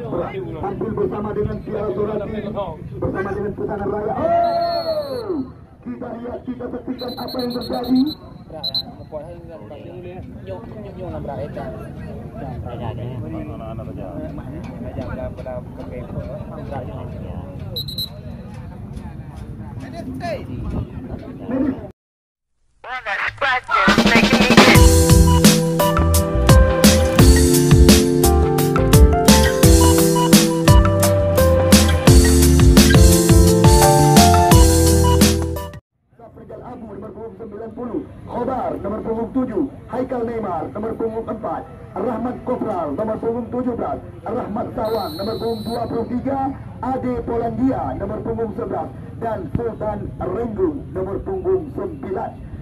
tampil bersama dengan Tiara Surati bersama dengan pesanan raya. Oh! Kita lihat, kita saksikan apa yang terjadi. berat 7 Haikal Neymar nomor punggung 4 Rahmat Kopral nomor punggung 17 Rahmat Sawang nomor punggung 23 Ade Polandia nomor punggung 11 dan Sultan Renggu nomor punggung 9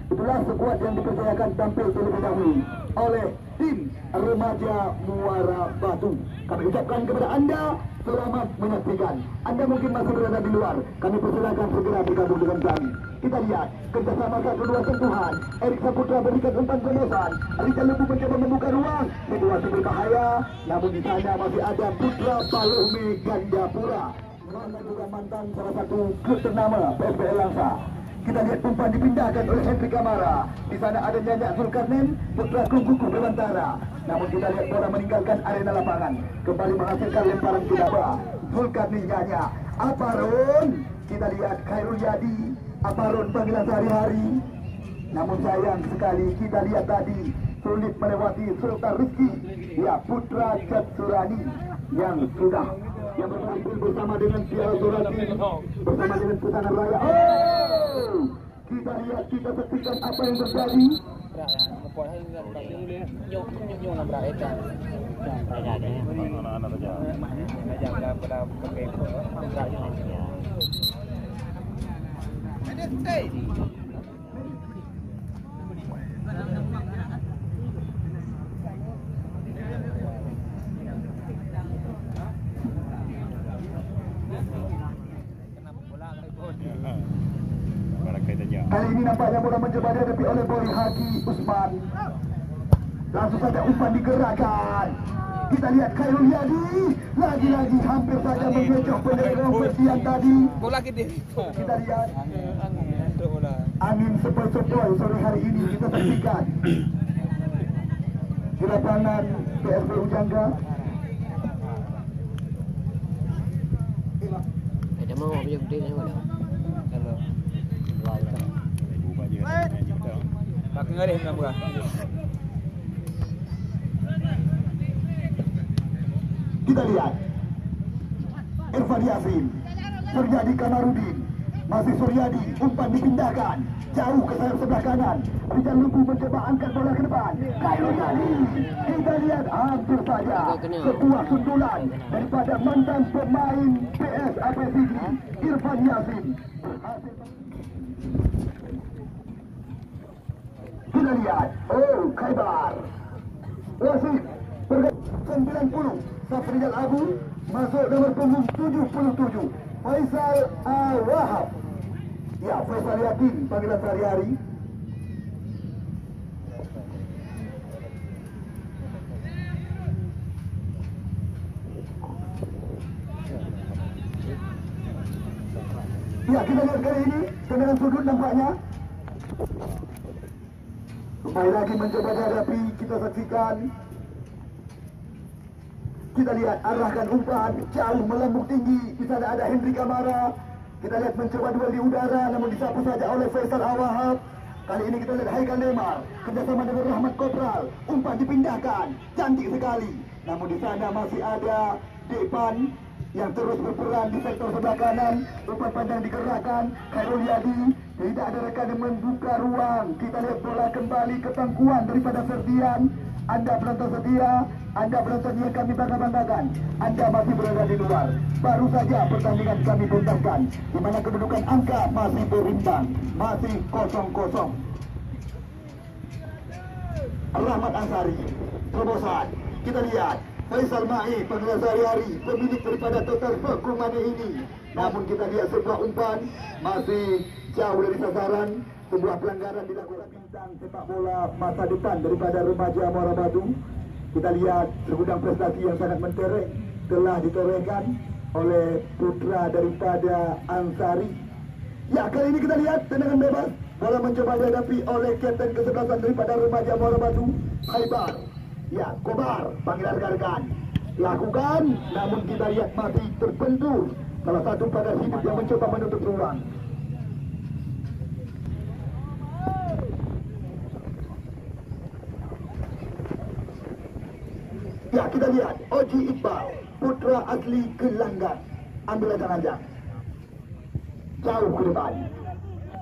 Itulah skuad yang dipercayakan tampil terlebih dahulu oleh tim remaja Muara Batu. Kami ucapkan kepada anda selamat menyaksikan. Anda mungkin masih berada di luar. Kami persilakan segera bergabung dengan kami. Kita lihat kerjasama kedua sentuhan. Erik Saputra berikan umpan pemosan. Rizal Lubu mencoba membuka ruang. Situasi berbahaya. Namun di sana masih ada Putra Palumi Gandapura. Mana juga mantan salah satu klub ternama PSBL Langsa. Kita lihat umpan dipindahkan oleh Henry Kamara. Di sana ada Nyanyak Zulkarnain, putra Kungkuku Bebantara. Namun kita lihat bola meninggalkan arena lapangan. Kembali menghasilkan lemparan kidaba. Zulkarnain Nyanyak. Aparon. Kita lihat Khairul Yadi. Aparon panggilan sehari-hari. Namun sayang sekali kita lihat tadi sulit melewati Sultan Rizki. Ya putra Jatsurani yang sudah yang bertampil bersama dengan Tiara Surati bersama dengan pesanan raya. Oh! Kita lihat, kita saksikan apa yang terjadi ya membuat hal yang berat nyok nyok nyok nak berat itu Ada ada. Anak-anak saja. macam dah pada kepeng berat juga kenapa bola kali pun Barang kait saja. Kali ini nampaknya bola mencoba Haki Usman. Langsung saja umpan digerakkan. Kita lihat Khairul Yadi lagi-lagi hampir saja mengecoh penjaga yang tadi. bola gede Kita lihat angin sepoi-sepoi sore hari ini kita saksikan di lapangan PSBU Jangga. Ada mau yang gede ni mana? kalau Kita lihat. Irfan Yasin Suryadi Kamarudin Masih Suryadi Umpan dipindahkan. Jauh ke sayap sebelah kanan. Rizal Lubu mencoba angkat bola ke depan. Khairul Yadi Kita lihat hampir saja. Sebuah sundulan Daripada mantan pemain PS APSG Irfan Yasin Berhasil Lihat Oh Khaybar Wasit berganti 90 Safrizal Abu masuk nomor punggung 77 Faisal Al-Wahab. Ya Faisal Yakin panggilan sehari-hari. Ya kita lihat kali ini tendangan sudut nampaknya Kembali lagi mencoba dihadapi kita saksikan. Kita lihat arahkan umpan jauh melambung tinggi. Di sana ada Henry Kamara. Kita lihat mencoba duel di udara namun disapu saja oleh Faisal Awahab kali ini kita lihat Haikal Neymar kerjasama dengan Rahmat Kopral. Umpan dipindahkan cantik sekali. Namun di sana masih ada Depan yang terus berperan di sektor sebelah kanan. Umpan panjang digerakkan Khairul Yadi tidak ada rekan yang membuka ruang kita lihat bola kembali ke pangkuan daripada Ferdian anda penonton setia, Anda penonton yang kami bangga-banggakan. Anda masih berada di luar. Baru saja pertandingan kami tuntaskan, di mana kedudukan angka masih berimbang, masih kosong-kosong. Rahmat Ansari, terobosan. Kita lihat Faisal Mai, panggilan sehari-hari, pemilik daripada total hukuman ini. Namun kita lihat sebuah umpan masih jauh dari sasaran. Sebuah pelanggaran dilakukan bintang sepak bola masa depan daripada remaja Muara Batu. Kita lihat segudang prestasi yang sangat mentereng telah ditorehkan oleh putra daripada Ansari. Ya, kali ini kita lihat tendangan bebas. Bola mencoba dihadapi oleh kapten kesebelasan daripada remaja Muara Batu, Khaybar. Ya, Kobar, panggilan rekan Lakukan, namun kita lihat masih terbentur. Salah satu pada hidup yang mencoba menutup ruang. Ya, kita lihat Oji Iqbal, putra asli Gelanggang. Ambil aja Jauh ke depan.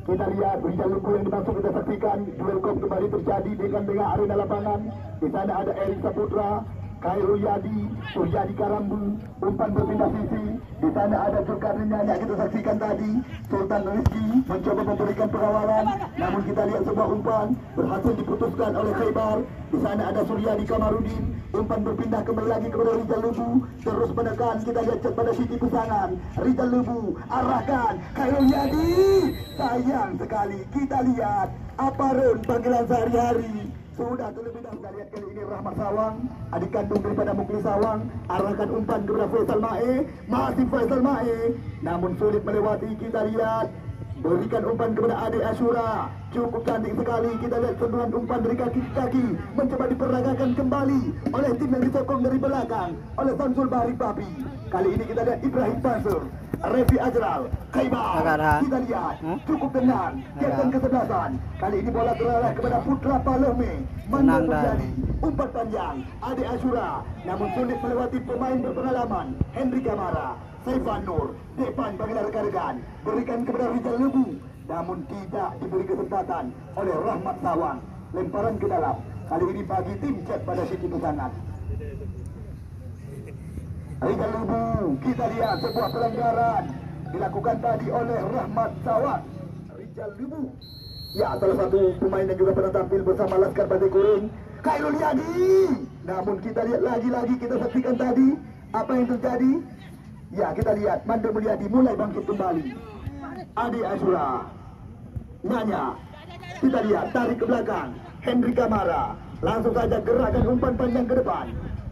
Kita lihat Rizal Lugu yang dimasuk kita saksikan duel kembali terjadi dengan dengan arena lapangan. Di sana ada Erik Saputra, Khairul Yadi, Suryadi Karambu, umpan berpindah sisi. Di sana ada Zulkarnain yang kita saksikan tadi. Sultan Rizki mencoba memberikan pengawalan. Namun kita lihat sebuah umpan berhasil diputuskan oleh Khaybar. Di sana ada Suryadi Kamarudin. Umpan berpindah kembali lagi kepada Rizal Lubu. Terus menekan kita lihat pada sisi pesangan. Rizal Lubu arahkan Khairul Yadi. Sayang sekali kita lihat Aparun panggilan sehari-hari sudah terlebih dahulu lihat kali ini Rahmat Sawang Adik kandung daripada Mukli Sawang Arahkan umpan kepada Faisal Mae Masih Faisal Mae Namun sulit melewati kita lihat Berikan umpan kepada adik Ashura Cukup cantik sekali. Kita lihat sentuhan umpan dari kaki ke kaki. Mencoba diperagakan kembali Oleh tim yang disokong dari belakang Oleh Samsul Bahri Papi Kali ini kita lihat Ibrahim Mansur Revi Ajral Khaybar. Agak Kita lihat. Hah? Cukup tenang. Kapten kesebelasan. Kali ini bola terarah kepada Putra Palome. Dan. terjadi. Umpan panjang. Adik Ashura Namun sulit melewati pemain berpengalaman. Henry Kamara Saifan Nur Depan panggilan rekan-rekan Berikan kepada Rizal Lebu Namun tidak diberi kesempatan Oleh Rahmat Sawang. Lemparan ke dalam. Kali ini bagi tim cek pada Siti Pesangan. Rizal Lebu Kita lihat sebuah pelanggaran Dilakukan tadi oleh Rahmat Sawang. Rizal Lebu Ya, salah satu pemain yang juga pernah tampil bersama Laskar Pantai Kuring Khairul Yadi. Namun kita lihat lagi-lagi kita saksikan tadi Apa yang terjadi Ya, kita lihat. Manda Mulyadi mulai bangkit kembali. Adi Ashura Nanya Kita lihat. Tarik ke belakang. Henry Kamara. Langsung saja gerakan umpan panjang ke depan.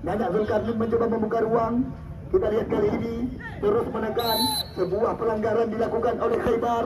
Nanya Zulkarnin mencoba membuka ruang. Kita lihat kali ini terus menekan sebuah pelanggaran dilakukan oleh Khaybar.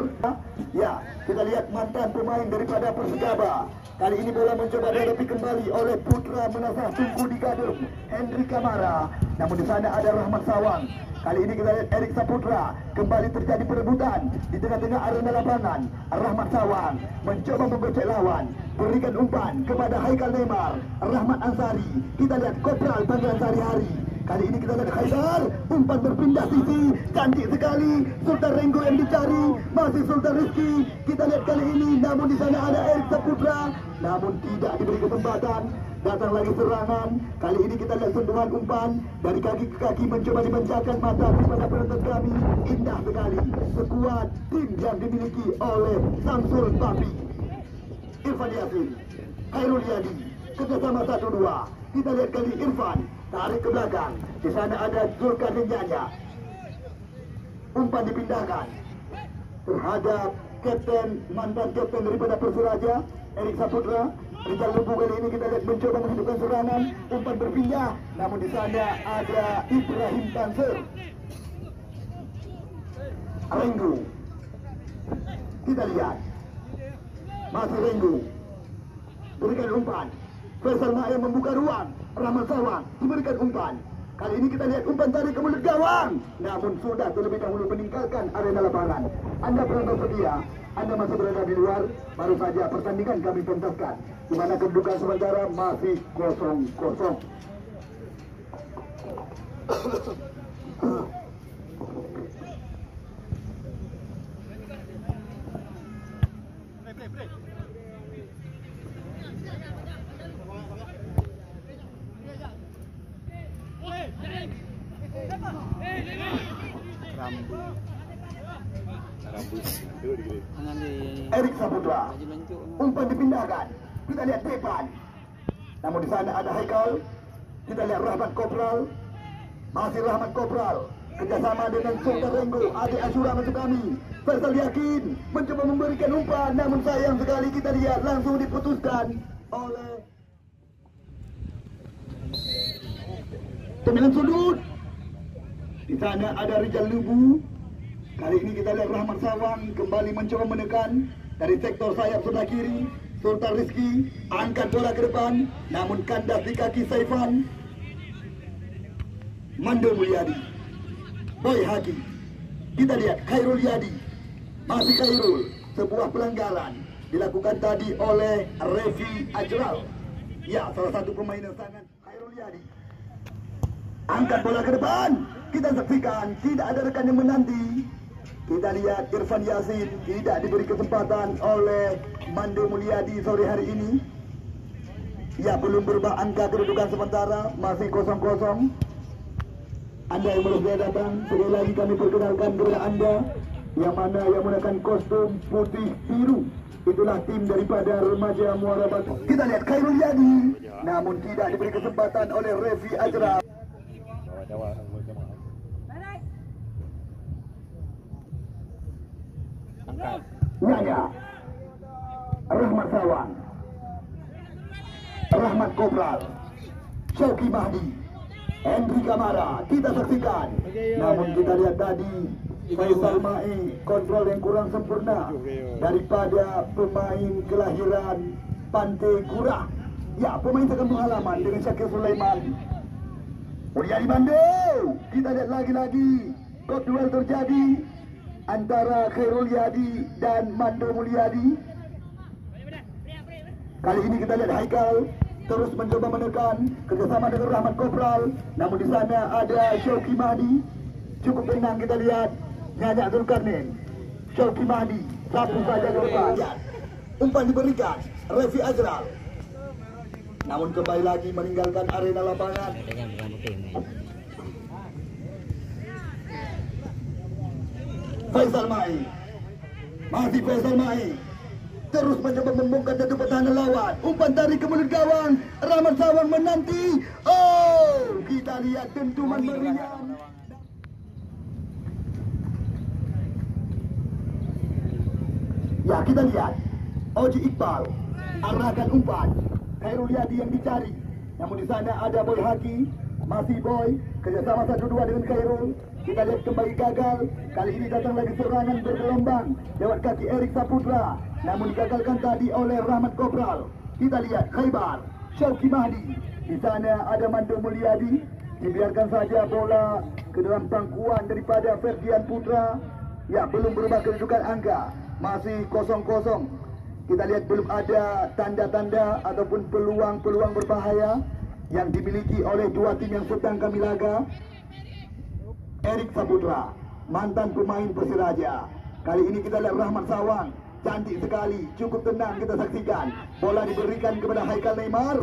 Ya, kita lihat mantan pemain daripada Persikaba. Kali ini bola mencoba dihadapi kembali oleh putra menasah tunggu di gadung Henry Kamara. Namun di sana ada Rahmat Sawang. Kali ini kita lihat Erik Saputra kembali terjadi perebutan di tengah-tengah arena lapangan. Rahmat Sawang mencoba menggocek lawan, berikan umpan kepada Haikal Neymar, Rahmat Ansari. Kita lihat Kopral panggilan sehari-hari. Kali ini kita lihat Haidar Umpan berpindah sisi. Cantik sekali Sultan Renggo yang dicari. Masih Sultan Rizki. Kita lihat kali ini Namun di sana ada Erik Saputra Namun tidak diberi kesempatan. Datang lagi serangan. Kali ini kita lihat sentuhan umpan. Dari kaki ke kaki mencoba dimanjakan mata Kepada penonton kami. Indah sekali. Sekuat tim yang dimiliki oleh Samsul Papi Irfan Yasin Khairul Yadi Kerjasama 1-2 Kita lihat kali Irfan Tarik ke belakang. Di sana ada Zulkarnain Yanya Umpan dipindahkan. Terhadap Kapten Mantan Kapten daripada Persiraja Erik Saputra. Rizal Lubu kali ini kita lihat mencoba menghidupkan serangan. Umpan berpindah. Namun di sana ada Ibrahim Tanser Renggu. Kita lihat. Masih Renggu. Berikan umpan. Faisal Ma'e membuka ruang Rahmat Sawang diberikan umpan. Kali ini kita lihat umpan tarik ke mulut gawang. Namun sudah terlebih dahulu meninggalkan arena lapangan. Anda pernah bersedia Anda masih berada di luar? Baru saja pertandingan kami pentaskan di mana kedudukan sementara masih kosong-kosong Erik Saputra umpan dipindahkan. Kita lihat depan. Namun di sana ada Haikal. Kita lihat Rahmat Kopral. Masih Rahmat Kopral. Kerjasama dengan Sultan Renggo Adi Ashura masuk kami. Faisal yakin mencoba memberikan umpan namun sayang sekali kita lihat langsung diputuskan oleh tendangan sudut. Di sana ada Rijal Lubu. Kali ini kita lihat Rahmat Sawang kembali mencoba menekan dari sektor sayap sebelah kiri. Sultan Rizki angkat bola ke depan, namun kandas di kaki Saifan. Mando Mulyadi, Boy Haki. Kita lihat Khairul Yadi, masih Khairul. Sebuah pelanggaran dilakukan tadi oleh Revi Ajral. Ya, salah satu pemain sangat Khairul Yadi. Angkat bola ke depan. Kita saksikan tidak ada rekan yang menanti. Kita lihat Irfan Yasin tidak diberi kesempatan oleh Mando Mulyadi sore hari ini. Ya belum berubah angka kedudukan sementara masih kosong-kosong. Anda yang baru saja datang, sekali lagi kami perkenalkan kepada Anda yang mana yang menggunakan kostum putih biru. Itulah tim daripada remaja Muara Batu. Kita lihat Khairul Yadi, namun tidak diberi kesempatan oleh Revi Ajra. Jawa Jawa Jawa Jawa. Nyanya Rahmat Sawan Rahmat Kobral Syauki Mahdi Henry Kamara kita saksikan. Namun kita lihat tadi Faisal Mai kontrol yang kurang sempurna daripada pemain kelahiran Pantai Kurah ya pemain sekampung halaman dengan Syakir Sulaiman. Mulyadi Mando kita lihat lagi-lagi. Kok duel terjadi antara Khairul Yadi dan Mando Mulyadi. Kali ini kita lihat Haikal terus mencoba menekan kerjasama dengan Rahmat Kopral. Namun di sana ada Syauki Mahdi. Cukup tenang kita lihat Nyanyak Zulkarnin. Syauki Mahdi satu saja ke depan. Umpan diberikan Revi Azral. Namun kembali lagi meninggalkan arena lapangan. Faisal Mai. Masih Faisal Mai. Terus mencoba membongkar jatuh pertahanan lawan. Umpan tarik ke mulut gawang Rahmat Sawang menanti. Oh Kita lihat dentuman meriam. Ya kita lihat. Oji Iqbal Arahkan umpan. Khairul Yadi yang dicari. Namun di sana ada Boy Haki Masih Boy Kerjasama satu dua dengan Khairul Kita lihat kembali gagal. Kali ini datang lagi serangan bergelombang Lewat kaki Erik Saputra. Namun digagalkan tadi oleh Rahmat Kopral. Kita lihat Khaybar Syauki Mahdi. Di sana ada Mando Mulyadi. Dibiarkan saja bola ke dalam pangkuan daripada Ferdian Putra. Ya belum berubah kedudukan angka Masih kosong-kosong. Kita lihat belum ada tanda-tanda Ataupun peluang-peluang berbahaya Yang dimiliki oleh dua tim yang sedang kami laga. Erik Saputra Mantan pemain Persiraja. Kali ini kita lihat Rahmat Sawang Cantik sekali, cukup tenang kita saksikan. Bola diberikan kepada Haikal Neymar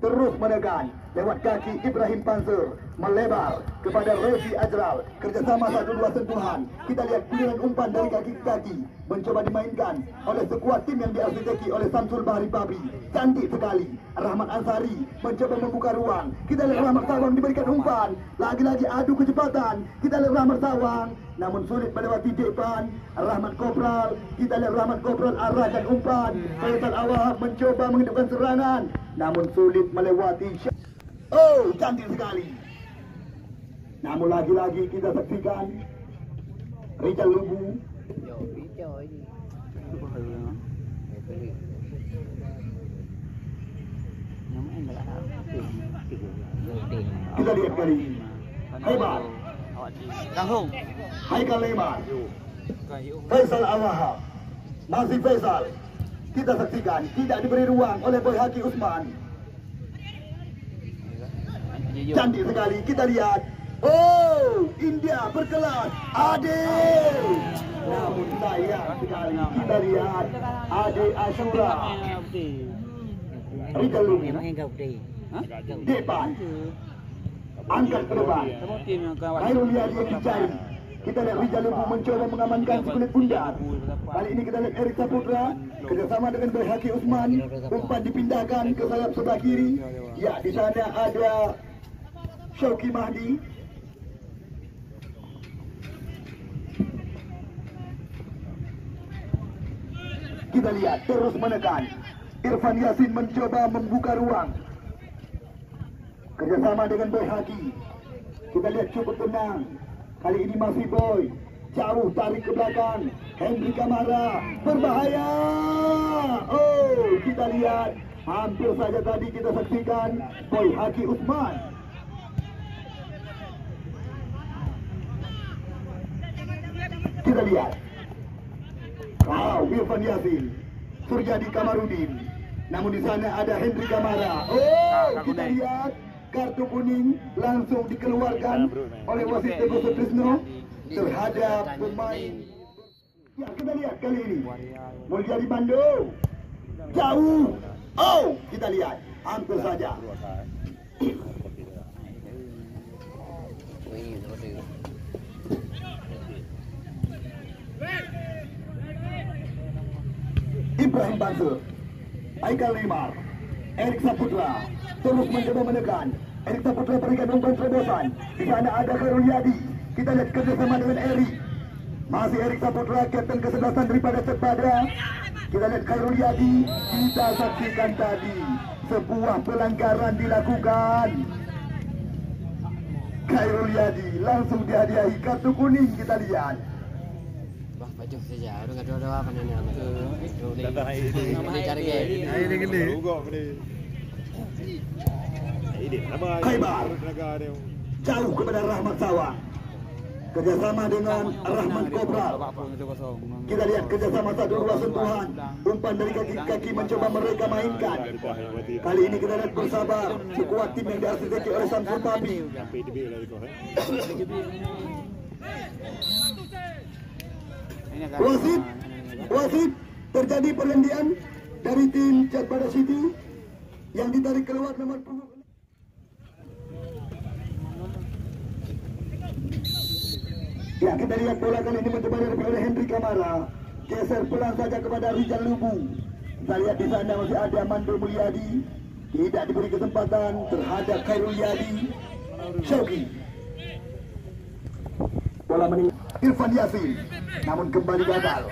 Terus menekan Lewat kaki Ibrahim Pansur Melebar kepada Revi Ajral. Kerjasama satu dua sentuhan. Kita lihat pilihan umpan dari kaki ke kaki. Mencoba dimainkan oleh sekuat tim yang diarsiteki oleh Samsul Bahari Babi. Cantik sekali. Rahmat Ansari mencoba membuka ruang. Kita lihat Rahmat Sawang diberikan umpan. Lagi-lagi adu kecepatan. Kita lihat Rahmat Sawang namun sulit melewati depan. Rahmat Kopral Kita lihat Rahmat Kopral arahkan umpan. Faisal Awahab mencoba menghidupkan serangan Namun sulit melewati Oh cantik sekali. Namun lagi-lagi kita saksikan Rijal Lubu. Kita lihat kali ini. Hebat. Langsung. Haikal Kayu. Faisal Awahab Masih Faisal. Kita saksikan Tidak diberi ruang oleh Boy Haki Usman Cantik sekali. Kita lihat. Oh India berkelas. Adil. Namun sayang sekali. Kita lihat. Adil Ashura Rizal Dia Lubu main kau putih. Depan Angkat ke depan. Khairul Yadi yang dicari. Kita lihat Rizal Lubu mencoba mengamankan si kulit bundar Kali ini kita lihat Erik Saputra Kerjasama dengan Boy Haki Usman. Umpan dipindahkan ke sayap sebelah kiri. Ya di sana ada Mahdi Kita lihat terus menekan Irfan Yasin mencoba membuka ruang Kerjasama dengan Boy Haki Kita lihat cukup tenang Kali ini masih boy. Jauh tarik ke belakang. Henry Kamara berbahaya. Oh, kita lihat. Hampir saja tadi kita saksikan boy Haki Usman. Kita lihat. Wow, Irfan Yasin. Surjadi Kamarudin. Namun di sana ada Henry Kamara. Oh, kita lihat kartu kuning langsung dikeluarkan oleh wasit Teguh Sutrisno terhadap pemain. Ya, kita lihat kali ini. Mulyadi Bando. Jauh. Oh, kita lihat. Hampir saja. dua kali seperti itu Oh, ini seperti itu. Ibrahim Bansur, Aikal Neymar, Erik Saputra terus mencoba menekan. Erik Saputra berikan umpan terobosan. Di sana ada Khairul Yadi. Kita lihat kerjasama dengan Erik. Masih Erik Saputra, kapten kesebelasan daripada Cepada. Kita lihat Khairul Yadi. Kita saksikan tadi sebuah pelanggaran dilakukan. Khairul Yadi langsung dihadiahi kartu kuning kita lihat. Udah ada apa nih ini. Khaybar. Jauh kepada Rahmat Sawah. Kerjasama dengan Rahman Kobral. Kita lihat kerjasama satu dua sentuhan. Umpan dari kaki-kaki mencoba mereka mainkan. Kali ini kita lihat bersabar. Sekuat tim yang diarsiteki oleh Samsul Papi. Sampai di bila itu. Wasit, wasit terjadi pergantian dari tim Chatpada City yang ditarik keluar nomor punggung. Ya kita lihat bola kali ini mencoba oleh Henry Kamara. Geser pelan saja kepada Rizal Lubu. Kita lihat di sana masih ada Mando Mulyadi. Tidak diberi kesempatan terhadap Khairul Yadi. Shoki. Bola meninggal. Irfan Yasin. Namun kembali gagal.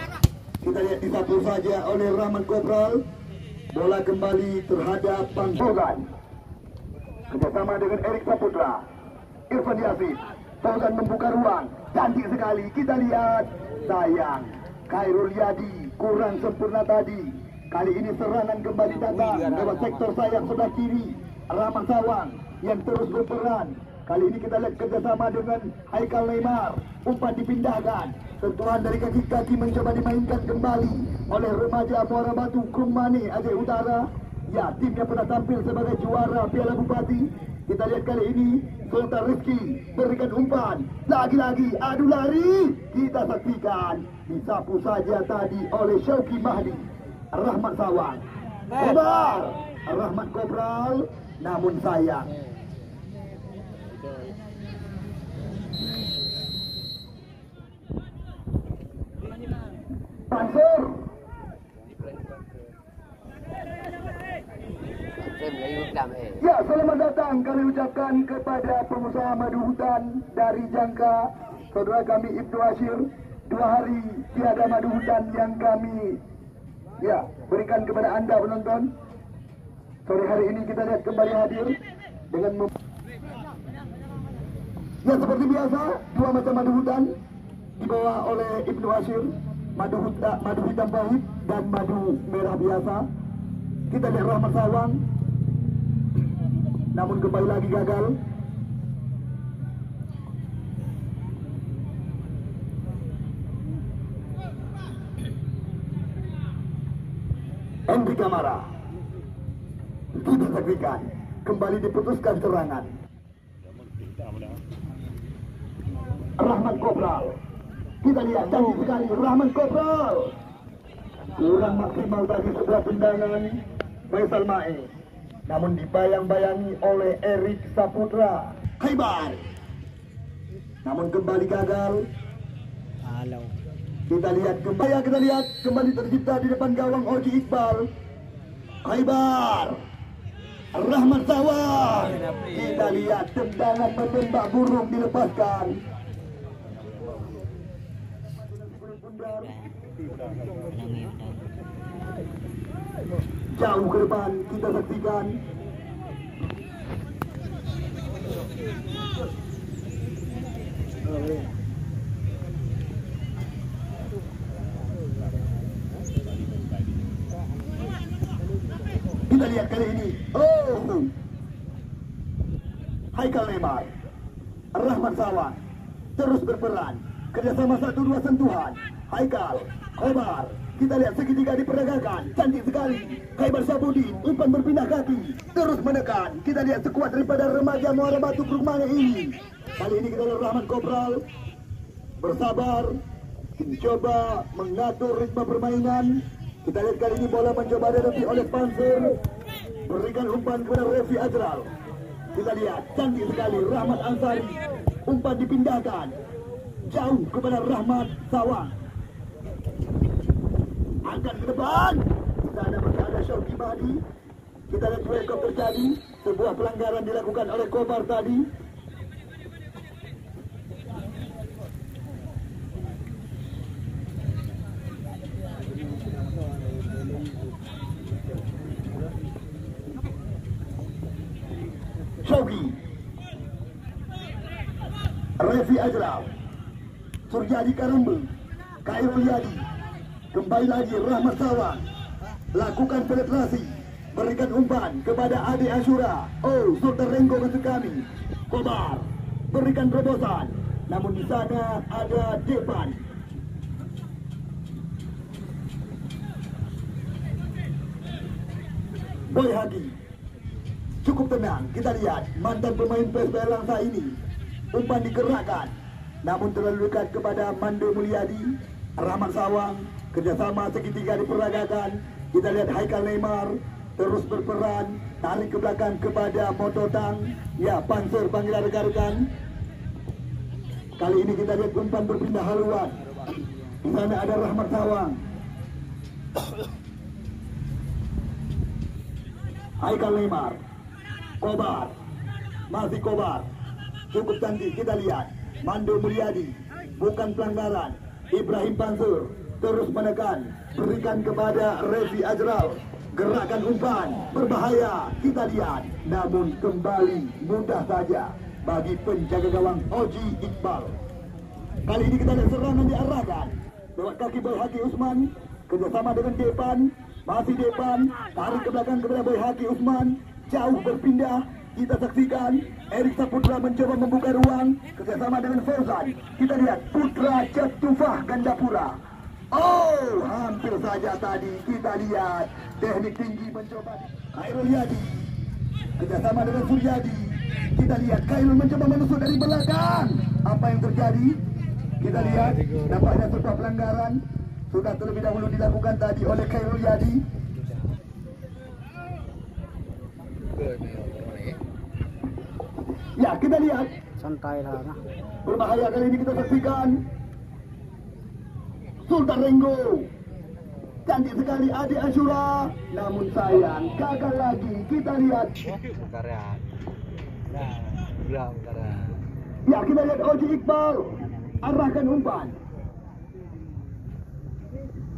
Kita lihat disapu saja oleh Rahman Kopral. Bola kembali terhadap Panggogan. Kerjasama dengan Erik Saputra. Irfan Yasin. Tolgan membuka ruang. Cantik sekali. Kita lihat. Sayang. Khairul Yadi kurang sempurna tadi. Kali ini serangan kembali datang lewat sektor sayap sebelah kiri. Rahman Sawang yang terus berperan. Kali ini kita lihat kerjasama dengan Haikal Neymar. Umpan dipindahkan. Sentuhan dari kaki-kaki mencoba dimainkan kembali oleh remaja Muara Batu Krumani Aceh Utara. Ya, tim yang pernah tampil sebagai juara Piala Bupati. Kita lihat kali ini Sultan Rizky berikan umpan. Lagi-lagi adu lari. Kita saksikan. Disapu saja tadi oleh Syauki Mahdi. Rahmat Sawang. Kobar. Rahmat Kobral. Namun sayang. Mansur. Eh. Ya, selamat datang kami ucapkan kepada pengusaha madu hutan dari Jangka, saudara kami Ibnu Ashir. Dua hari tiada madu hutan yang kami ya berikan kepada anda penonton. Sore hari ini kita lihat kembali hadir dengan mem Ya seperti biasa, dua macam madu hutan dibawa oleh Ibnu Ashir, madu madu hitam pahit dan madu merah biasa. Kita lihat Rahmat Sawang, namun kembali lagi gagal. Henry Kamara tidak saksikan kembali diputuskan serangan. Rahman Kopral kita lihat canggih sekali Rahman Kopral. Kurang maksimal tadi sebelah tendangan Faisal Mae namun dibayang-bayangi oleh Erik Saputra. Khaybar. Namun kembali gagal. Halau. kita lihat kembali kita lihat. Kembali tercipta di depan gawang Oji Iqbal. Khaybar. Rahmat Sawang kita lihat tendangan menembak burung dilepaskan Namanya udah. Jauh ke depan kita saksikan Kita lihat kali ini. Oh. Haikal Neymar. Rahmat Sawan. Terus berperan. Kerjasama satu dua sentuhan. Haikal. Omar. Kita lihat segitiga diperagakan. Cantik sekali. Khaybar Sabudin. Umpan berpindah kaki. Terus menekan. Kita lihat sekuat daripada remaja Muara Batu Krukmanga ini. Kali ini kita lihat Rahmat Kopral. Bersabar. Mencoba mengatur ritme permainan. Kita lihat kali ini bola mencoba dihadapi oleh Panzer. Berikan umpan kepada Revi Ajral. Kita lihat cantik sekali Rahmat Ansari. Umpan dipindahkan jauh kepada Rahmat Sawang. Angkat ke depan. Kita ada masih ada Syauki Mahdi. Kita lihat dua ekor terjadi. Sebuah pelanggaran dilakukan oleh Kobar tadi. Syauki. Revi Ajral. Suryadi Karumbu. Khairul Yadi. Kembali lagi Rahmat Sawang. Lakukan penetrasi. Berikan umpan kepada Ade Ashura. Oh, Sultan Renggo maksud kami. Kobar. Berikan terobosan. Namun di sana ada Depan. Boy Hadi. Cukup tenang, kita lihat mantan pemain PSPL Langsa ini umpan digerakkan namun terlalu dekat kepada Mando Mulyadi Rahmat Sawang kerjasama segitiga diperagakan. Kita lihat Haikal Neymar terus berperan tarik ke belakang kepada Mototang ya Panzer panggilan rekan-rekan. Kali ini kita lihat umpan berpindah haluan. Di sana ada Rahmat Sawang. Haikal Neymar. Kobar. Masih Kobar. Cukup cantik kita lihat. Mando Mulyadi. Bukan pelanggaran. Ibrahim Panzur terus menekan berikan kepada Revi Ajral gerakan umpan berbahaya. Kita lihat namun kembali mudah saja bagi penjaga gawang Oji Iqbal. Kali ini kita lihat serangan diarahkan lewat kaki Boy Usman kerjasama dengan Depan. Masih Depan tarik ke belakang kepada Boy Usman. Jauh berpindah kita saksikan. Erik Saputra mencoba membuka ruang. Kerjasama dengan Fauzan. Kita lihat Putra Jatufah Gandapura oh hampir saja tadi kita lihat teknik tinggi mencoba Khairul Yadi kerjasama dengan Suryadi kita lihat Khairul mencoba menusuk dari belakang apa yang terjadi kita lihat nampaknya sebuah pelanggaran sudah terlebih dahulu dilakukan tadi oleh Khairul Yadi Ya, kita lihat. Santai lah. Berbahaya kali ini kita saksikan. Sultan Renggo. Cantik sekali adik Ashura. Namun sayang, gagal lagi. Kita lihat. Karyan. Nah. Ya, kita lihat Oji Iqbal. Arahkan umpan.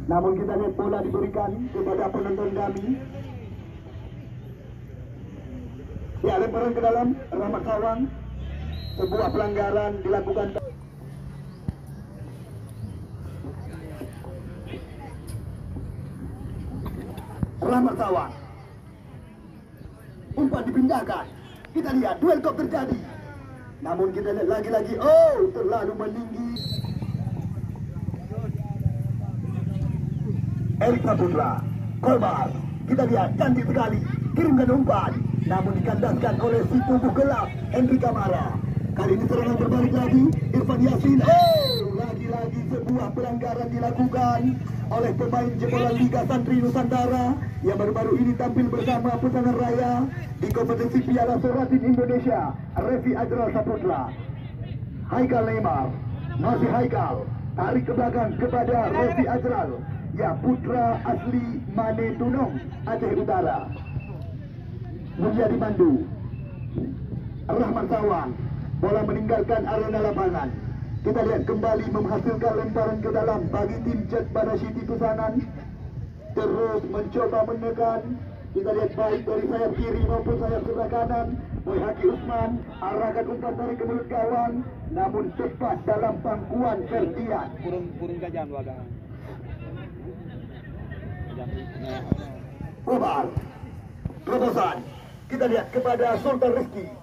Namun kita lihat bola diberikan kepada penonton kami. Ya, lemparan ke dalam Rahmat Sawang. Sebuah pelanggaran dilakukan. Rahmat Sawang. Umpan dipindahkan. Kita lihat duel kok terjadi. Namun kita lihat lagi-lagi, oh terlalu meninggi. Erik Saputra, Kolmar, kita lihat cantik sekali, kirimkan umpan, namun dikandaskan oleh si tubuh gelap Henry Kamara. Kali ini serangan berbalik lagi, Irfan Yasin, lagi-lagi sebuah pelanggaran dilakukan oleh pemain jebolan Liga Santri Nusantara. Yang baru-baru ini tampil bersama Pesangan Raya di kompetisi Piala Soratin Indonesia, Revi Ajral Saputra. Haikal Neymar, masih Haikal, tarik ke belakang kepada Revi Ajral. Ya putra asli Mane Tunong, Aceh Utara. Mulyadi Mandu, Rahmat Sawang, bola meninggalkan arena lapangan. Kita lihat kembali menghasilkan lemparan ke dalam bagi tim Jet Bana City Pesanan. Terus mencoba menekan. Kita lihat baik dari sayap kiri maupun sayap sebelah kanan. Boy Haki Usman arahkan umpan dari ke mulut gawang namun tepat dalam pangkuan Ferdian. kurung kurung gajan waga. Umar. Terobosan. Kita lihat kepada Sultan Rizki.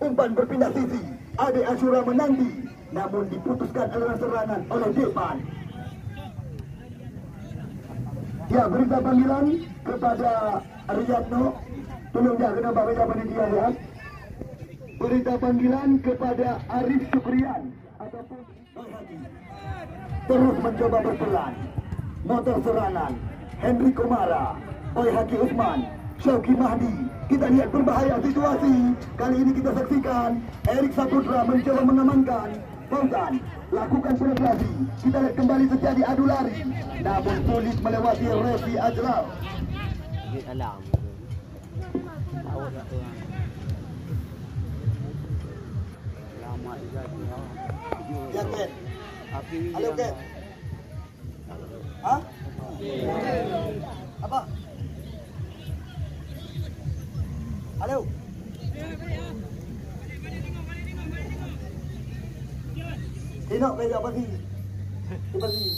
Umpan berpindah sisi. Ade Ashura menanti. Namun diputuskan aliran serangan oleh Depan. Ya, berita panggilan kepada Riyadno. Tolong jaga nama beda panitia ya. Berita panggilan kepada Arif Sukrian ataupun terus mencoba berpelan. Motor serangan Henry Komara, Oi Haki Usman, Syauki Mahdi. Kita lihat berbahaya situasi. Kali ini kita saksikan Erik Saputra mencoba mengamankan. Fauzan lakukan penetrasi. Kita lihat kembali terjadi adu lari. Namun sulit melewati Refi Ajral. Alam. Lama. Ya Ken. Api Halo Ken. Hah? Apa? Halo. Tino, kaya apa sih? Apa sih?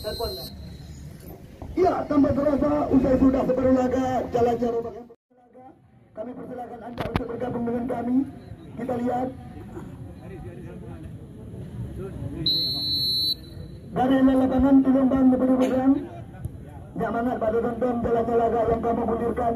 Telepon. Ya, tambah terasa usai sudah separuh laga jalannya yang laga. Kami persilakan Anda untuk bergabung dengan kami. Kita lihat dari lapangan Tulombang kepada program Nyamanat pada tonton jalannya laga yang kamu mundirkan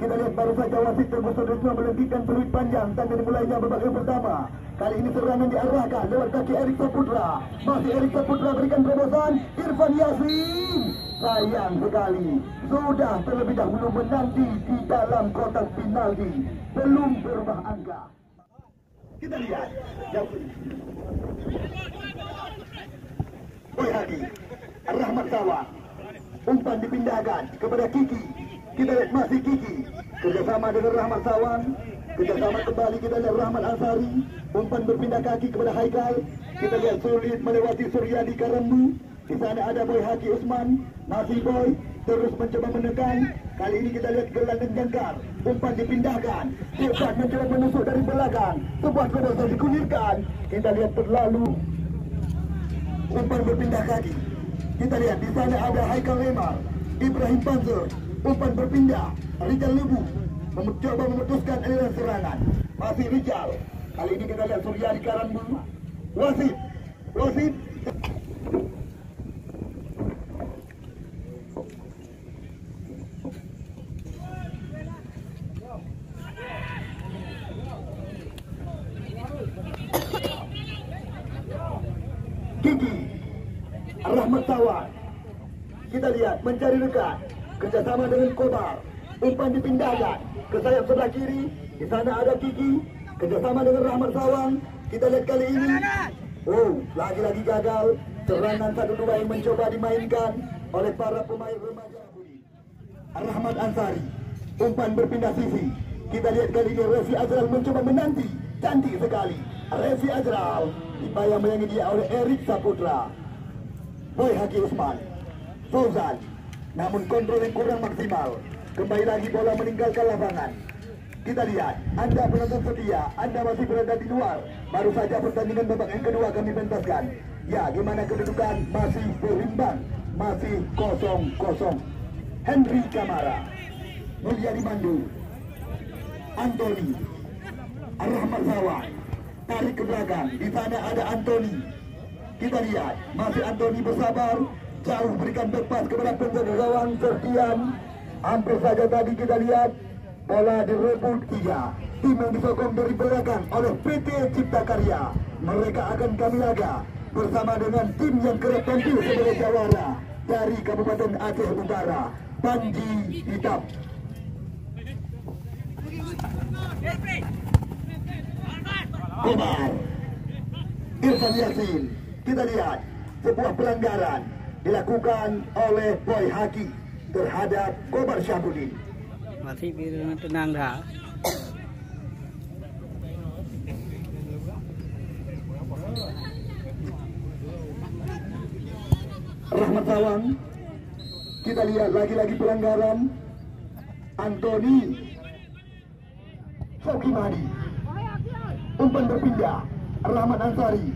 Kita lihat baru saja wasit terbesar Risma melentikan peluit panjang Tanda dimulainya babak yang pertama. Kali ini serangan diarahkan lewat kaki Erik Saputra Masih Erik Saputra berikan terobosan Irfan Yasin. Sayang sekali Sudah terlebih dahulu menanti di dalam kotak penalti. Belum berubah angka. Kita lihat. Yasin Boy Hadi Rahmat Sawang Umpan dipindahkan kepada Kiki Kita lihat masih Kiki Kerjasama dengan Rahmat Sawang Kerjasama kembali kita lihat Rahmat Ansari. Umpan berpindah kaki kepada Haikal Kita lihat sulit melewati Suryadi Karambu Di sana ada Boy Haki Usman. Masih Boy terus mencoba menekan. Kali ini kita lihat gelan dan jangkar. Umpan dipindahkan. Depan mencoba menusuk dari belakang. Sebuah terobosan dikulirkan Kita lihat berlalu. Umpan berpindah kaki. Kita lihat di sana ada Haikal Lemar, Ibrahim Panzer, umpan berpindah, Rijal Lebu mencoba memutuskan aliran serangan. Masih Rijal. Kali ini kita lihat Suryadi Karanbu. Wasit, wasit. Kiki Rahmat Tawan Kita lihat mencari dekat Kerjasama dengan Kobar. Umpan dipindahkan ke sayap sebelah kiri Di sana ada Kiki. Kerjasama dengan Rahmat Sawang. Kita lihat kali ini. Oh, lagi-lagi gagal. Serangan satu dua yang mencoba dimainkan Oleh para pemain remaja. Rahmat Ansari. Umpan berpindah sisi. Kita lihat kali ini Refi Azral mencoba menanti. Cantik sekali. Refi Azral. Dibayang-bayangi dia oleh Erik Saputra. Boy Haki Usman. Fauzan Namun kontrol yang kurang maksimal Kembali lagi bola meninggalkan lapangan kita lihat, Anda penonton setia, Anda masih berada di luar. Baru saja pertandingan babak yang kedua kami pentaskan. Ya, gimana kedudukan? Masih berimbang, masih kosong-kosong. Henry Kamara, Mulyadi Mandu, Anthony, Rahmat Sawang, tarik ke belakang. Di sana ada Anthony. Kita lihat, masih Anthony bersabar, jauh berikan lepas kepada penjaga gawang Sertian. Hampir saja tadi kita lihat bola direbut tiga. Tim yang disokong dari belakang oleh PT Cipta Karya. Mereka akan kami laga bersama dengan tim yang kerap tampil sebagai jawara dari Kabupaten Aceh Utara, Panji Hitam. Kobar Irfan Yasin kita lihat sebuah pelanggaran dilakukan oleh Boy Haki terhadap Kobar Syahbudin Masih biru tenang dah. Rahmat Sawang kita lihat lagi-lagi pelanggaran Anthony Soki Mahdi. Umpan berpindah. Rahmat Ansari.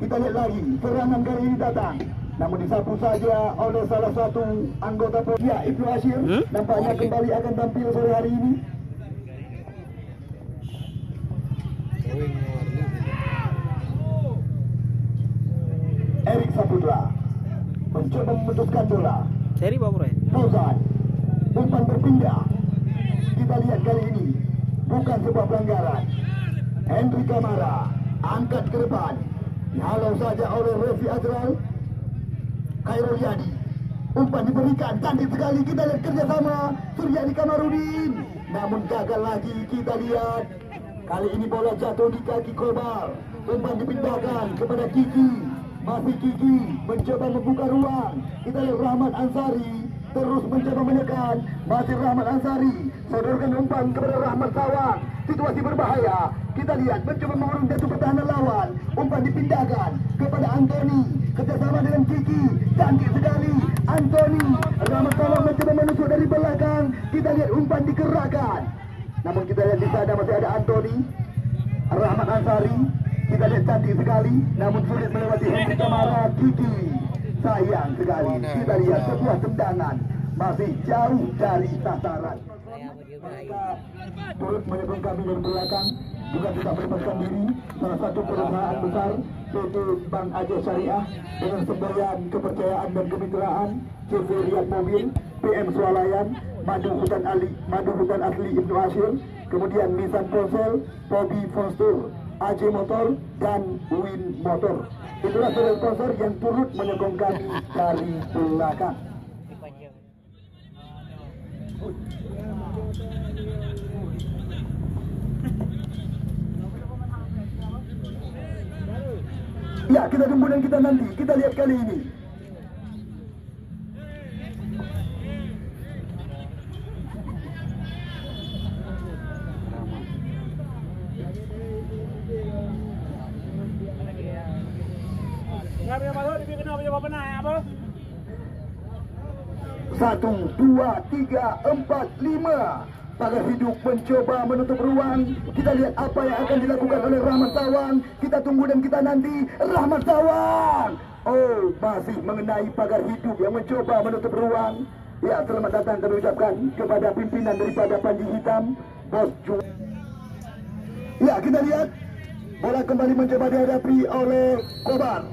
Kita lihat lagi. Serangan kali ini datang. Namun disapu saja oleh salah satu anggota Ya, Ibnu Ashir. Hmm? Nampaknya kembali akan tampil sore hari ini. Erik Saputra mencoba memutuskan bola. Seri Pak Bro. Fauzan umpan berpindah. Kita lihat kali ini bukan sebuah pelanggaran. Henry Kamara angkat ke depan. Dihalau saja oleh Refi Azral. Khairul Yadi. Umpan diberikan cantik sekali kita lihat kerjasama Suryadi Kamarudin. Namun gagal lagi kita lihat. Kali ini bola jatuh di kaki Kobar. Umpan dipindahkan kepada Kiki. Masih Kiki mencoba membuka ruang. Kita lihat Rahmat Ansari terus mencoba menekan. Masih Rahmat Ansari sodorkan umpan kepada Rahmat Sawang. Situasi berbahaya. Kita lihat mencoba mengurung jatuh pertahanan lawan. Umpan dipindahkan kepada Anthony. Kerjasama dengan Kiki. Cantik sekali. Anthony. Rahmat Sawang mencoba menusuk dari belakang. Kita lihat umpan digerakkan. Namun kita lihat di sana masih ada Anthony. Rahmat Ansari kita lihat cantik sekali namun sulit melewati Henry Kamara Kiki sayang sekali kita lihat sebuah tendangan masih jauh dari sasaran turut menyebut kami dari belakang juga tidak melepaskan diri salah satu perusahaan besar PT Bank Aceh Syariah dengan pemberian kepercayaan dan kemitraan CV Riyad Mobil PM Swalayan Madu Hutan Ali Madu Hutan Asli Ibnu kemudian Nissan Ponsel Pobi Fonstur AC Motor dan Win Motor. Itulah sponsor yang turut menyokong kami dari belakang Ya, kita tunggu dan kita nanti. Kita lihat kali ini. Satu, dua, tiga, empat, lima. Pagar hidup mencoba menutup ruang. Kita lihat apa yang akan dilakukan oleh Rahmat Sawang. Kita tunggu dan kita nanti. Rahmat Sawang. Oh, masih mengenai pagar hidup yang mencoba menutup ruang. Ya, selamat datang kami ucapkan kepada pimpinan daripada Panji Hitam, Bos Ju. Ya, kita lihat. Bola kembali mencoba dihadapi oleh Kobar.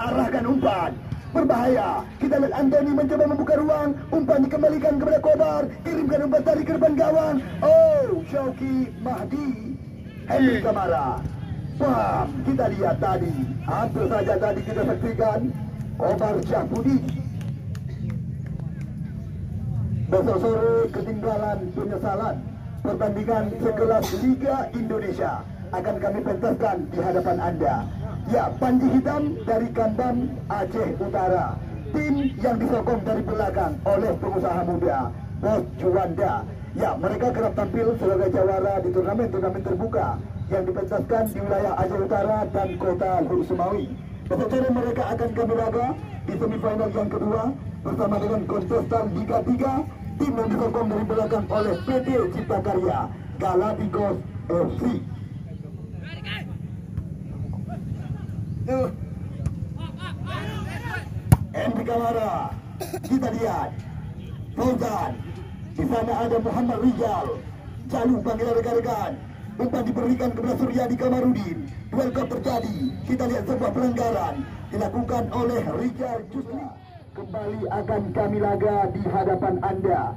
Arahkan umpan. Berbahaya. Kita lihat Anthony mencoba membuka ruang. Umpan dikembalikan kepada Kobar. Kirimkan umpan ke depan gawang. Oh, Syauki Mahdi. Henry Kamara. Bam, kita lihat tadi. Hampir saja tadi kita saksikan. Kobar Syahbudi. Besok sore ketinggalan penyesalan. Pertandingan sekelas Liga Indonesia akan kami pentaskan di hadapan Anda. Ya, Panji Hitam dari Kambam Aceh Utara. Tim yang disokong dari belakang oleh pengusaha muda, Bos Juanda. Ya, mereka kerap tampil sebagai jawara di turnamen-turnamen terbuka yang dipentaskan di wilayah Aceh Utara dan kota Luk Sumawi. Sore mereka akan kami laga di semifinal yang kedua bersama dengan kontestan Liga 3 tim yang disokong dari belakang oleh PT Cipta Karya Galacticos FC. Henry Kamara. Kita lihat. Fauzan. Di sana ada Muhammad Rijal. Jalur panggilan rekan-rekan. Umpan diberikan kepada Suryadi Kamarudin. Duel kop terjadi. Kita lihat sebuah pelanggaran. Dilakukan oleh Rijal Jusli. Kembali akan kami laga di hadapan Anda.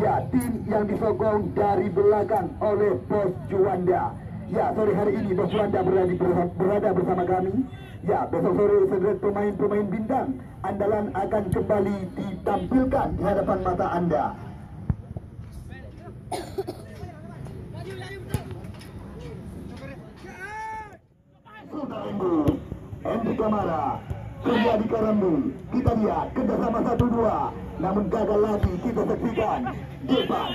Ya, tim yang disokong dari belakang oleh Bos Juanda. Ya, sore hari ini Bos Juanda berada, berada bersama kami. Ya, besok sore sederet pemain-pemain bintang andalan akan kembali ditampilkan di hadapan mata Anda. Sudarimbu, Henry Kamara, Surya di Karambu. Kita lihat kerjasama satu dua, namun gagal lagi kita saksikan. Depan,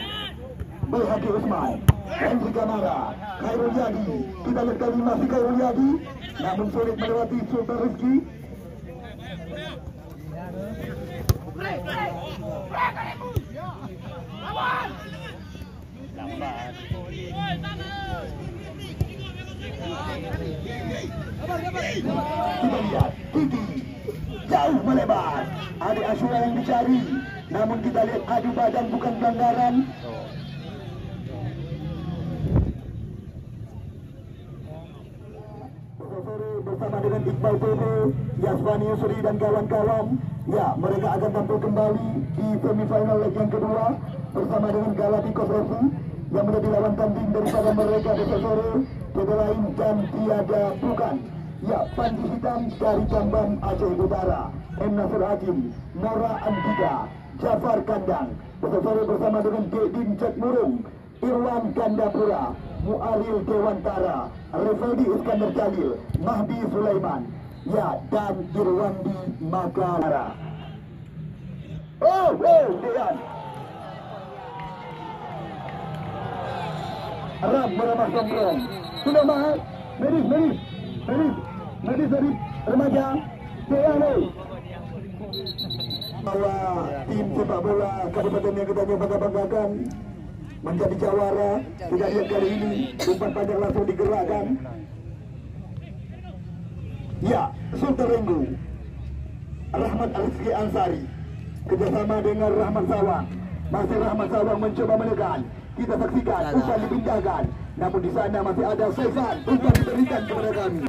Berhati Usman, Henry Kamara, Khairul Yadi. Kita lihat kali masih Khairul Yadi, namun sulit melewati Sultan Rizki. Kita lihat Kiki jauh melebar. Ada Ashura yang dicari. Namun kita lihat adu badan bukan pelanggaran. Sore bersama dengan Iqbal Tobo, Yaswani Yusri dan kawan-kawan. Ya, mereka akan tampil kembali di semifinal leg yang kedua bersama dengan Galacticos FC yang menjadi lawan tanding daripada mereka besok sore tiada lain dan tiada bukan. Ya, Panji Hitam dari Jambang Aceh Utara, M. Nasir Hakim, Nora Andika, Jafar Kandang, besok sore bersama dengan Dedin Cek Murung, Irwan Gandapura, Muaril Dewantara, Revaldi Iskandar Jalil, Mahdi Sulaiman, ya dan Irwandi Magara. Oh, oh, Dean. Ram meramah sombrong. Sudah mahal. Medis, medis, medis, medis dari remaja. Dean, oh. Bawa tim sepak bola Kabupaten yang kita bangga-banggakan menjadi jawara tidak lihat kali ini. Umpan panjang langsung digerakkan. Ya Sultan Renggu Rahmat Rizki Ansari. Kerjasama dengan Rahmat Sawang. Masih Rahmat Sawang mencoba menekan. Kita saksikan umpan dipindahkan. Namun di sana masih ada Saifan umpan diberikan kepada kami.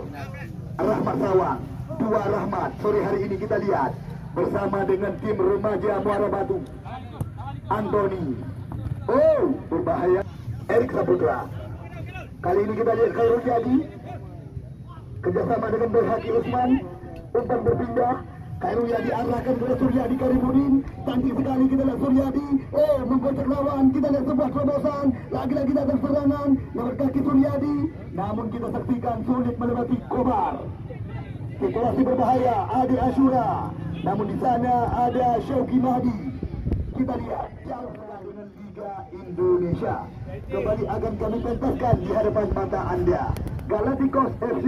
Rahmat Sawang. Dua Rahmat. Sore hari ini kita lihat bersama dengan tim remaja Muara Batu. Antoni Oh, berbahaya. Erik Saputra. Kali ini kita lihat Khairul Jadi. Kerjasama dengan Boy Haki Usman. Umpan berpindah. Khairul Yadi arahkan kepada Suryadi Karimudin. Cantik sekali kita lihat Suryadi. Oh, menggocek lawan. Kita lihat sebuah terobosan. Lagi-lagi datang serangan. Nomor kaki Suryadi. Namun kita saksikan sulit melewati Kobar. Situasi berbahaya. Adi Ashura. Namun di sana ada Syauki Mahdi. Kita lihat Liga Indonesia. Kembali akan kami pentaskan di hadapan mata Anda. Galacticos FC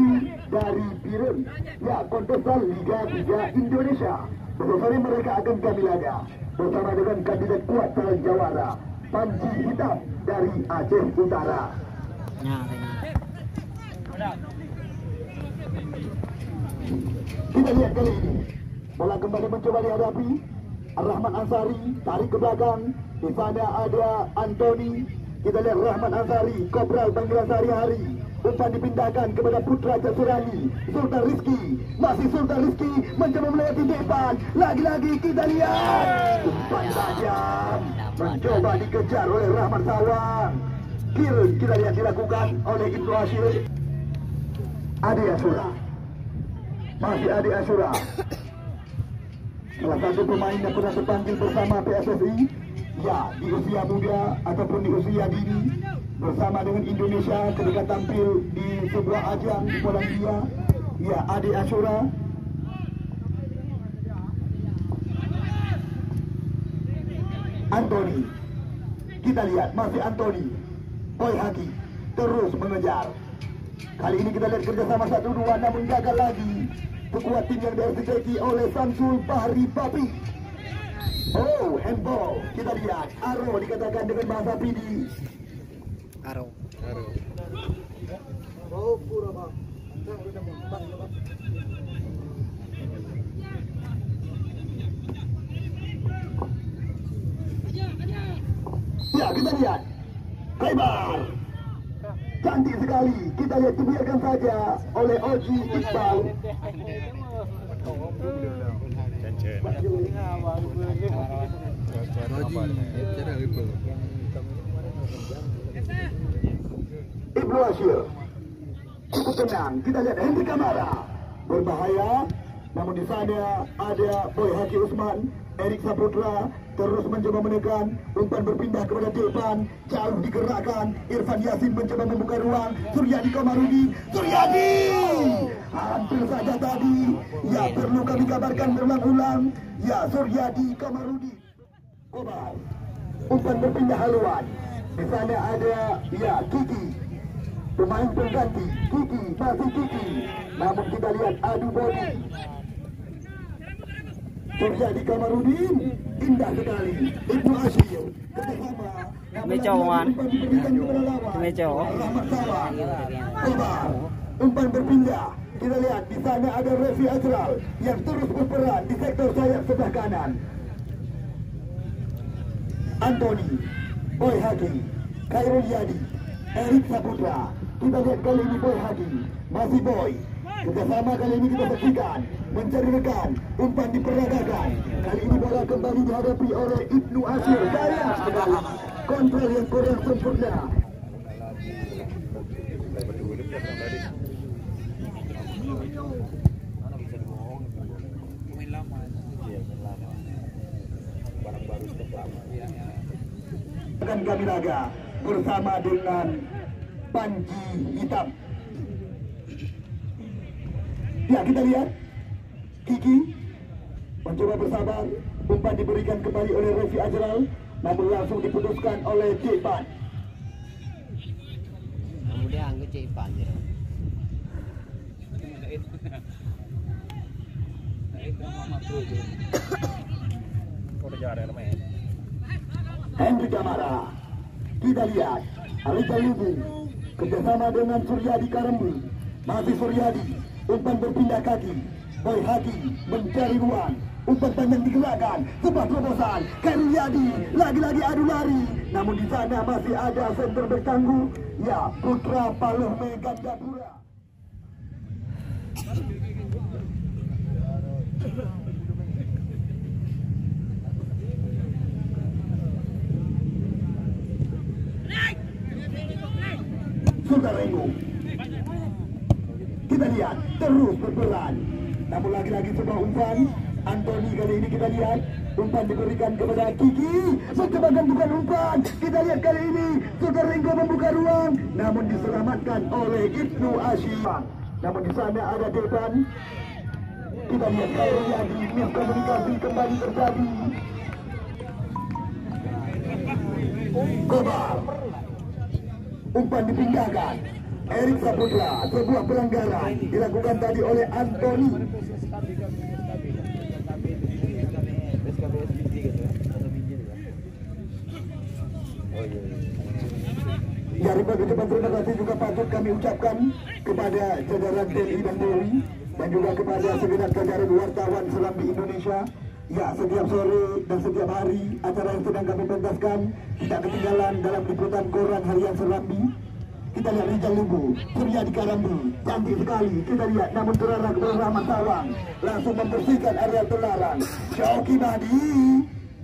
dari Biren. Ya, kontestan Liga 3 Indonesia. Besok mereka akan kami laga. Bersama dengan kandidat kuat calon jawara. Panji Hitam dari Aceh Utara. Kita lihat kali ini. Bola kembali mencoba dihadapi. Rahmat Ansari tarik ke belakang. Di sana ada Antoni. Kita lihat Rahmat Ansari, Kopral panggilan sehari-hari. Umpan dipindahkan kepada Putra Caturani. Sultan Rizki. Masih Sultan Rizki mencoba melewati depan. Lagi-lagi kita lihat. Umpan tajam. Mencoba dikejar oleh Rahmat Sawang. Kira kita lihat dilakukan oleh Ibnu Hashir. Adi Asura. Masih Adi Asura. Salah satu pemain yang pernah terpanggil bersama PSSI Ya, di usia muda ataupun di usia dini Bersama dengan Indonesia ketika tampil di sebuah ajang di Polandia Ya, Adi Ashura. Anthony. Kita lihat masih Anthony. Boy Haki terus mengejar. Kali ini kita lihat kerjasama satu dua namun gagal lagi. Kekuat tim yang dieksekusi oleh Samsul Bahri Babi Oh, handball. Kita lihat Aro dikatakan dengan bahasa PD Aro. Ya, kita lihat. Lebar. Cantik sekali. Kita lihat dibiarkan saja oleh Oji Iqbal. Ibnu Ashir Cukup tenang Kita lihat Henry Kamara Berbahaya Namun di sana ada Boy Haki Usman Erik Saputra terus mencoba menekan umpan berpindah kepada depan jauh digerakkan Irfan Yasin mencoba membuka ruang Suryadi Komarudi Suryadi! Hampir saja tadi ya perlu kami kabarkan berulang-ulang ya Suryadi Komarudi umpan berpindah haluan. Di sana ada ya Kiki. Pemain pengganti Kiki masih Kiki. Namun kita lihat adu body Terjadi Kamarudin Indah sekali Ibnu Asyir Kerjasama Meja, Wan. Meja. Rahmat Sawan. Kobar. Umpan berpindah. Kita lihat di sana ada Revi Ajral yang terus berperan di sektor sayap sebelah kanan. Anthony, Boy Hagi, Khairul Yadi, Erik Saputra. Kita lihat kali ini Boy Hagi, masih Boy. Kerjasama kali ini kita saksikan mencari rekan, umpan diperagakan. Kali ini bola kembali dihadapi oleh Ibnu Asir. Gaya sekali. Kontrol yang kurang sempurna. Akan kami laga bersama dengan Panji Hitam. Ya kita lihat Kiki mencoba bersabar umpan diberikan kembali oleh Revi Ajral namun langsung diputuskan oleh Jepan. Kemudian ke Cipan ya. Henry Kamara. Kita lihat Alika Lubu kerjasama dengan Suryadi Karembu. Masih Suryadi umpan berpindah kaki. Boy Haki mencari ruang. Umpan panjang digerakkan. Sebuah terobosan. Karyadi lagi-lagi adu lari. Namun di sana masih ada center bertangguh. Ya, Putra Paloh Gandapura. Sudah Rengo. Kita lihat terus berperan. Namun lagi-lagi sebuah umpan. Anthony kali ini kita lihat umpan diberikan kepada Kiki. Mencoba gantungan umpan. Kita lihat kali ini Sudah Rengo membuka ruang. Namun diselamatkan oleh Ibnu Ashim. Namun di sana ada Depan. Kita lihat Khairul Yadi miskomunikasi kembali terjadi. Kobar umpan dipindahkan Erik Saputra sebuah pelanggaran dilakukan tadi oleh Anthony ya. Ribuan ucapan terima kasih juga patut kami ucapkan kepada jajaran TNI dan Polri dan juga kepada segenap jajaran wartawan Serambi Indonesia. Ya, setiap sore dan setiap hari acara yang sedang kami pentaskan tidak ketinggalan dalam liputan koran harian Serambi. Kita lihat Rijal Lugu, Surya di Karambu, cantik sekali. Kita lihat namun terarah ke Rahmat Sawang, langsung membersihkan area terlarang. Shoki Badi,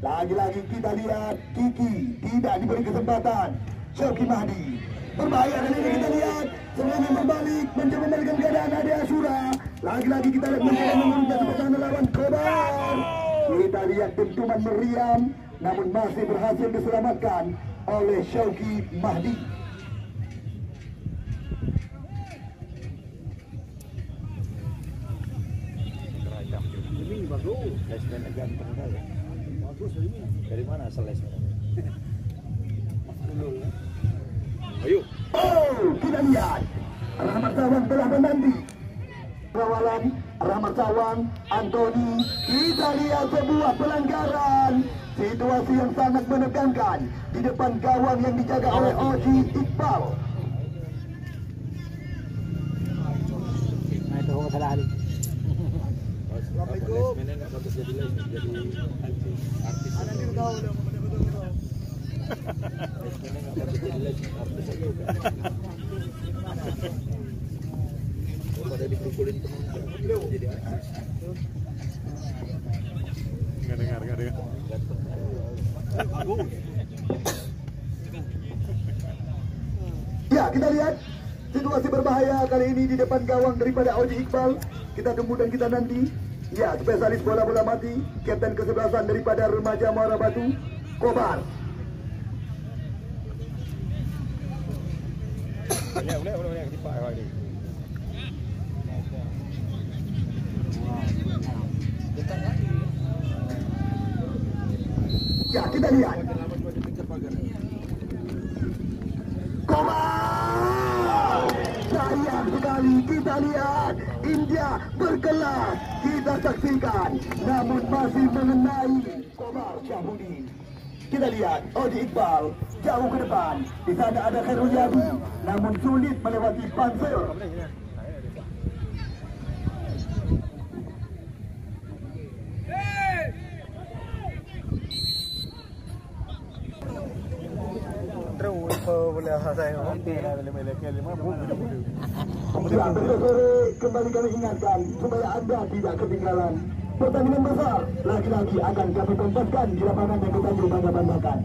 lagi-lagi kita lihat Kiki tidak diberi kesempatan. Shoki Mahdi berbahaya kali ini kita lihat semuanya berbalik mencoba membalikan keadaan Ade Asura. Lagi-lagi kita lihat mencoba mengurungkan sebelah lawan Kobar. Kita lihat dentuman meriam namun masih berhasil diselamatkan oleh Shoki Mahdi. Kerajam juga. Ini bagus. Lesmennya ganteng kali. Bagus ini. Dari mana asal lesmen? Ayo. Oh, kita lihat Rahmat Sawang telah menanti. Rawalan Rahmat Sawang, Anthony, kita lihat sebuah pelanggaran. Situasi yang sangat menekankan di depan gawang yang dijaga oleh Oji Iqbal. Nah itu salah. Ya, kita lihat situasi berbahaya kali ini di depan gawang daripada Oji Iqbal. Kita tunggu dan kita nanti. Ya, spesialis bola-bola mati, kapten kesebelasan daripada remaja Muara Batu, Kobar. Boleh, boleh, boleh, boleh. Awak ni. Ya, kita lihat. Kobar! Sayang sekali kita lihat India berkelas. Kita saksikan, namun masih mengenai Kobar Syahbudin. kita lihat Odi Iqbal jauh ke depan. Di sana ada Khairul Yadi, namun sulit melewati Panser. Boleh saya nanti kembali kami ingatkan supaya anda tidak ketinggalan. Pertandingan besar lagi-lagi akan kami pentaskan di lapangan yang bertajuk bangga-banggakan.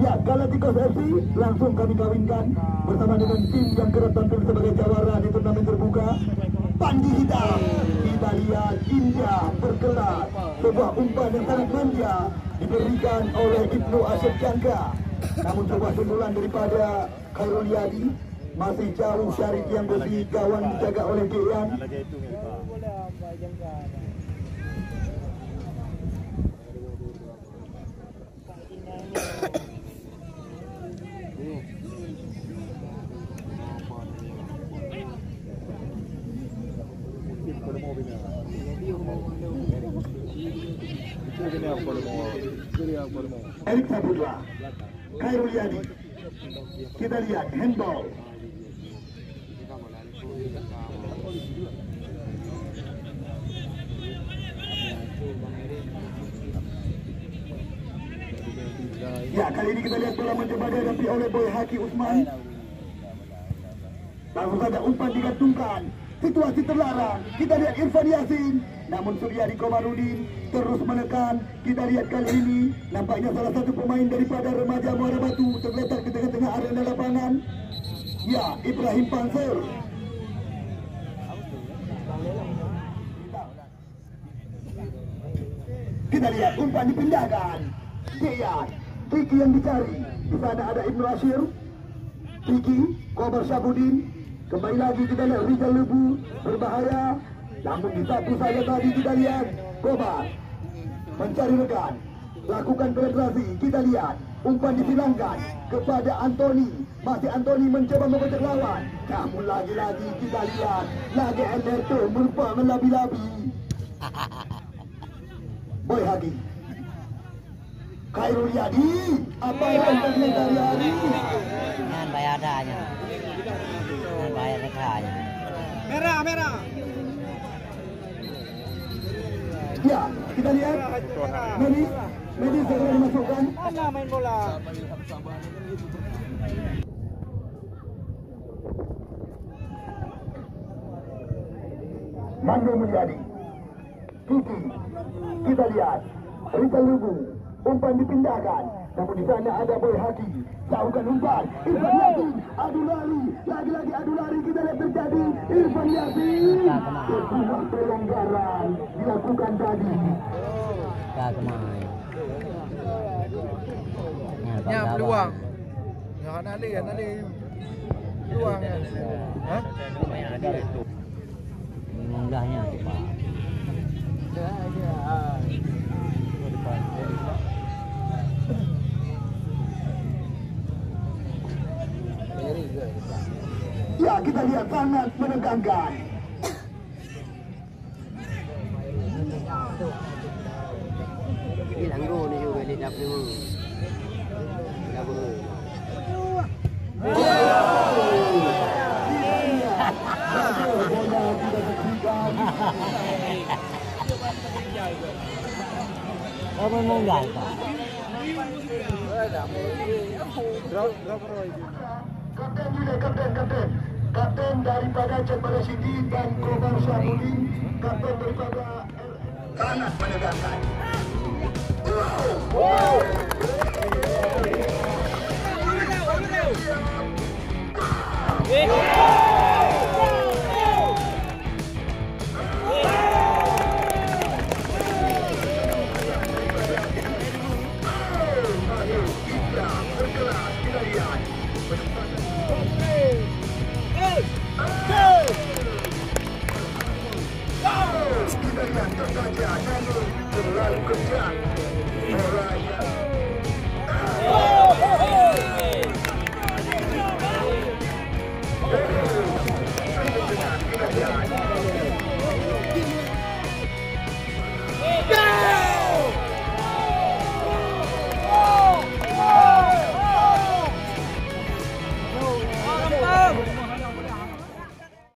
Ya, Galacticos FC langsung kami kawinkan bersama dengan tim yang kerap tampil sebagai jawara di turnamen terbuka. Pandi hitam, kita lihat indah berkelas. Sebuah umpan yang sangat manja diberikan oleh Ibnu Asyid Jangka. Namun sebuah sundulan daripada Khairul Yadi masih jauh Syarif yang besi kawan dijaga oleh Dean. Lagi itu ni. Boleh mau bina. Itu kena apa boleh mau. Itu dia boleh mau. Erik Saputra, Khairul. Kita lihat handball. Ya, kali ini kita lihat bola mencoba dihadapi oleh Boy Haki Usman. Langsung saja umpan digantungkan. Situasi terlarang. Kita lihat Irfan Yasin. Namun Suryadi Komarudin terus menekan. Kita lihat kali ini nampaknya salah satu pemain daripada remaja Muara Batu terletak di tengah-tengah arena lapangan. Ya, Ibrahim Panser. Kita lihat umpan dipindahkan. Deyan, Kiki yang dicari. Di sana ada Ibnu Asyir. Kiki, Kobar Syabudin. Kembali lagi kita lihat Rizal Lebu berbahaya. Namun di satu saja tadi kita lihat Kobar mencari rekan. Lakukan penetrasi. Kita lihat umpan disilangkan kepada Anthony. Masih Anthony mencoba membocok lawan. Namun lagi-lagi kita lihat lagi Alberto merupa melabi-labi. Boy Hadi. Khairul Yadi, apa yang terjadi hari ini? Dengan bayar adanya. Dengan bayar rekanya. Merah, merah. Ya, kita lihat. Medi, Medi segera dimasukkan. Mana main bola? Mando Mulyadi. Kiki, kita lihat. Rizal Lubu, umpan dipindahkan. Namun di sana ada Boy Haki. Jauhkan umpan. Irfan Yasin, adu lari. Lagi-lagi adu lari kita lihat terjadi. Irfan Yasin. Sebuah pelonggaran dilakukan tadi. Tak kemai. Ya, peluang. Ya, nak lari, nak lari. Peluang ya. Ha? Mudahnya cepat. Ya, kita lihat sangat menegangkan. Hilang gol ni juga di dapur. Dapur. Bola tidak terhinggan. Apa munggal tak? Berapa berapa itu? Kapten juga, kapten, kapten. Kapten daripada Cempala City dan Kobar Syahudin. Kapten daripada sangat menegangkan. Wow.